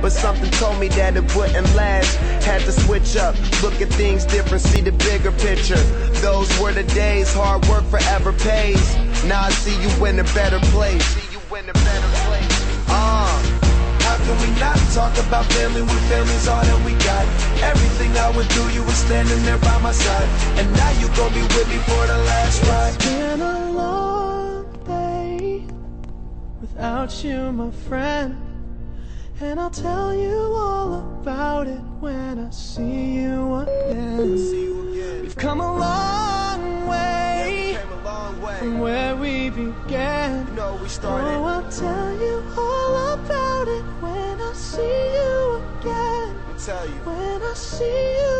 but something told me that it wouldn't last. Had to switch up, look at things different, see the bigger picture. Those were the days, hard work forever pays. Now I see you in a better place. See you in a better place. Uh. How can we not talk about family when family's all that we got? Everything I went through, you were standing there by my side. And now you gon' be with me for the last ride. It's been a long day without you, my friend. And I'll tell you all about it when I see you again. See you again. We've come a long way Came a long way. from where we began. You know we Oh. I'll tell you all about it when I see you again. Me tell you. When I see you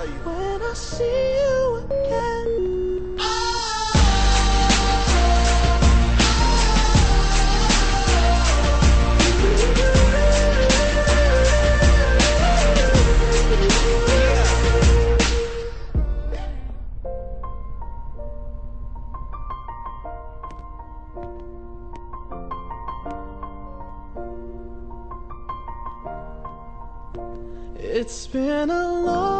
When I see you again. It's been a long